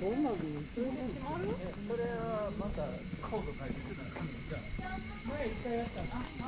どんなにそれはまたコード書いてくださいじゃあ前一回やったな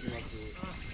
作って